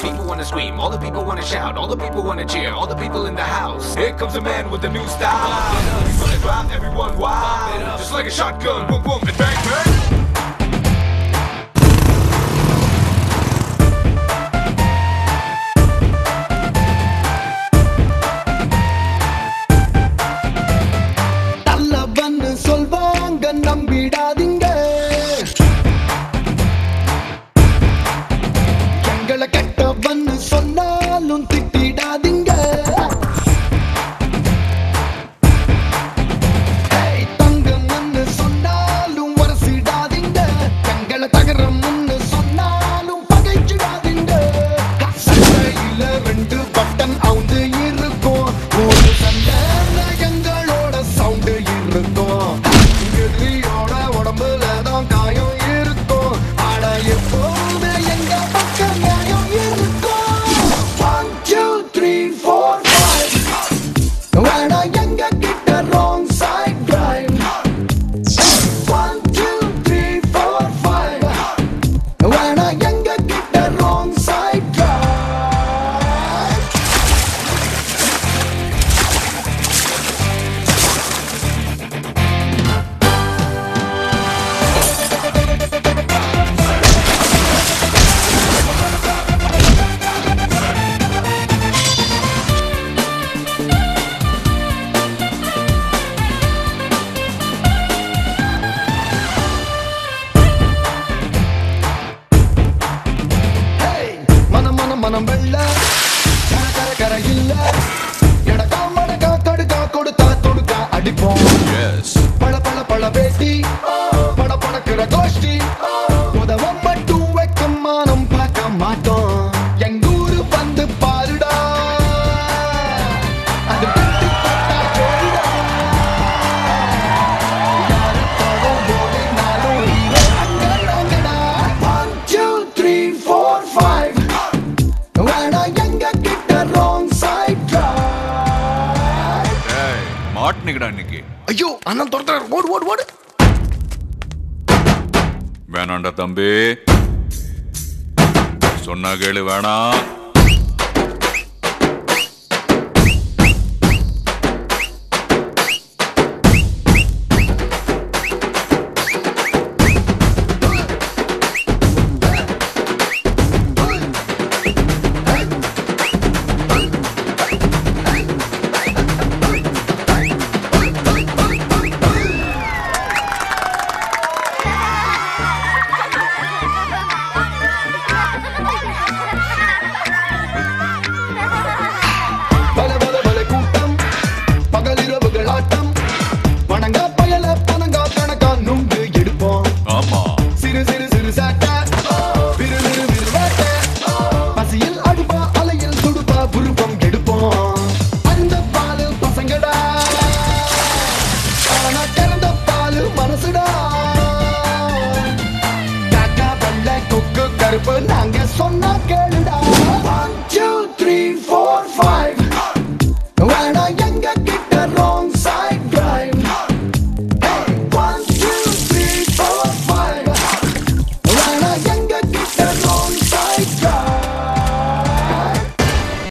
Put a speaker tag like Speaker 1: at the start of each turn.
Speaker 1: People wanna scream, all the people wanna shout, all the people wanna cheer, all the people in the house. Here comes a man with a new style. He's gonna drive everyone wild, just like a shotgun, boom boom and bang bang.
Speaker 2: ನಂಬಳ್ಳ ಕರ ಕರ ಕರ ಇಲ್ಲ.
Speaker 3: மாட்டினிக்கடா இன்னைக்கு
Speaker 2: ஐயோ அண்ணன் துரத்துறாரு ஓடு ஓடு ஓடு
Speaker 3: வேணாண்டா தம்பி சொன்னா கேளு வேணாம் But I guess I'm not